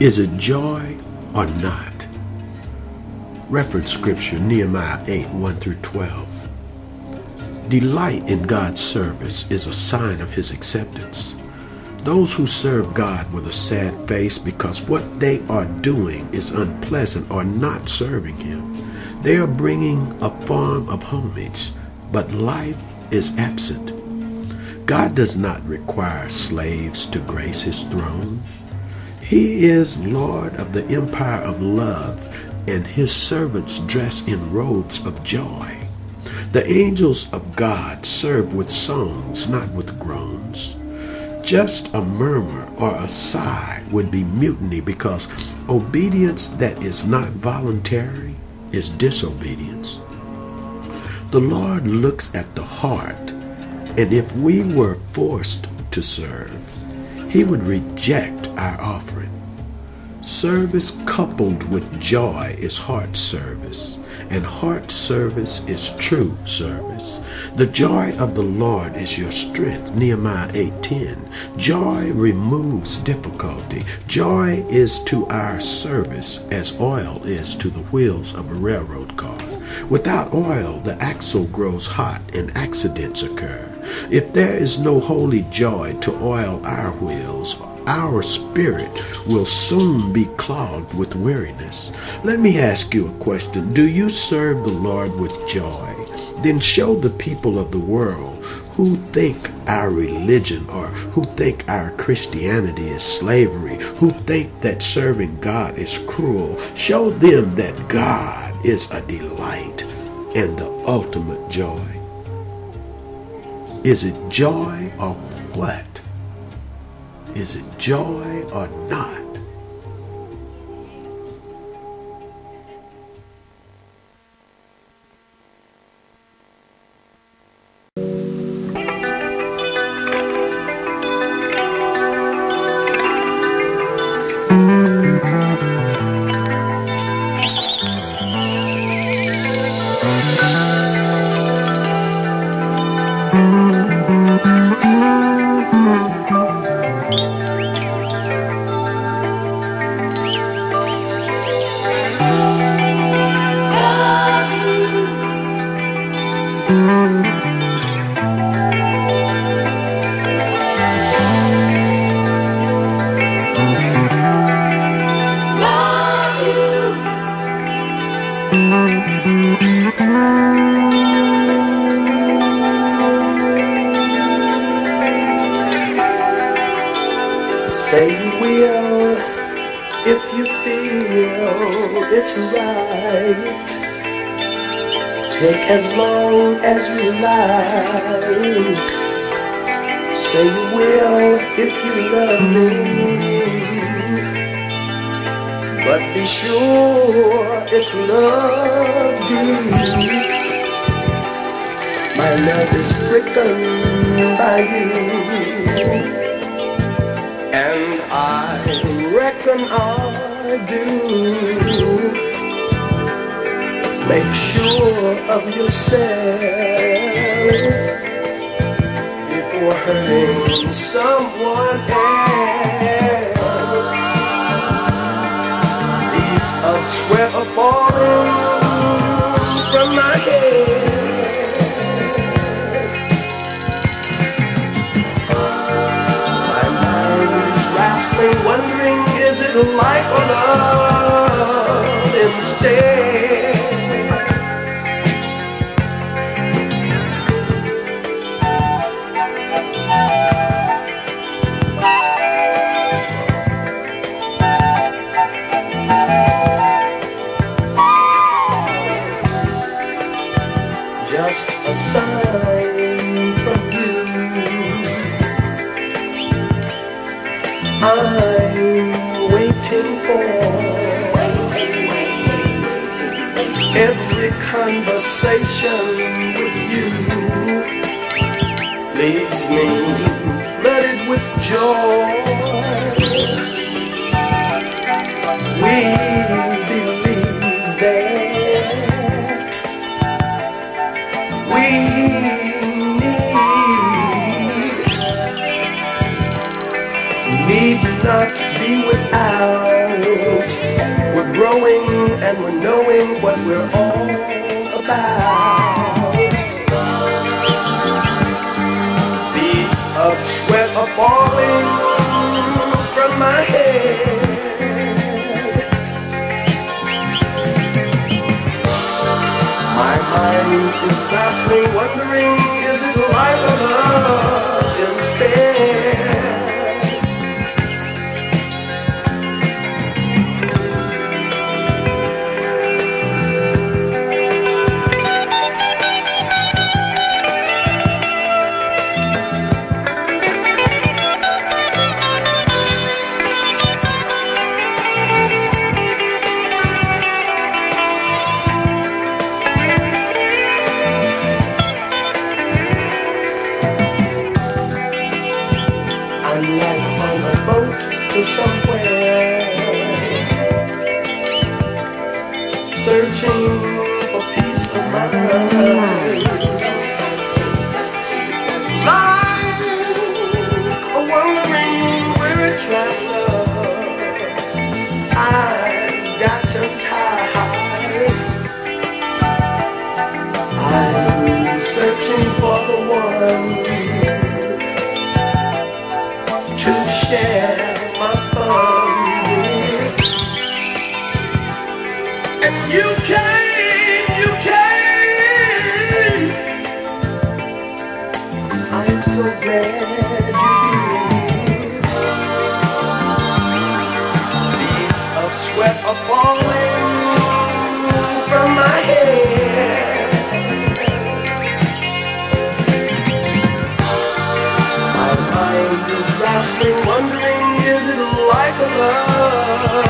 Is it joy or not? Reference scripture Nehemiah 8 1 through 12. Delight in God's service is a sign of his acceptance. Those who serve God with a sad face because what they are doing is unpleasant are not serving him. They are bringing a form of homage, but life is absent. God does not require slaves to grace his throne. He is Lord of the empire of love, and his servants dress in robes of joy. The angels of God serve with songs, not with groans. Just a murmur or a sigh would be mutiny because obedience that is not voluntary is disobedience. The Lord looks at the heart, and if we were forced to serve, He would reject our offering. Service coupled with joy is heart service, and heart service is true service. The joy of the Lord is your strength, Nehemiah 8:10. Joy removes difficulty. Joy is to our service as oil is to the wheels of a railroad car. Without oil, the axle grows hot and accidents occur. If there is no holy joy to oil our wheels, our spirit will soon be clogged with weariness. Let me ask you a question. Do you serve the Lord with joy? Then show the people of the world who think our religion or who think our Christianity is slavery, who think that serving God is cruel. Show them that God is a delight and the ultimate joy. Is it joy or what? Is it joy or not? Say you will if you feel it's right. Take as long as you like. Say you will if you love me. But be sure it's love deep. My love is stricken by you. And I reckon I do. Make sure of yourself before hurting someone else. Beads of sweat are falling it life or love instead? Just a sign from you. I'm waiting for every conversation with you leaves me flooded with joy. We believe that we need need not without. We're growing and we're knowing what we're all about. Beads of sweat are falling from my head. My mind is vastly wondering, is it life or love searching for peace of mind. Wondering, is it like a love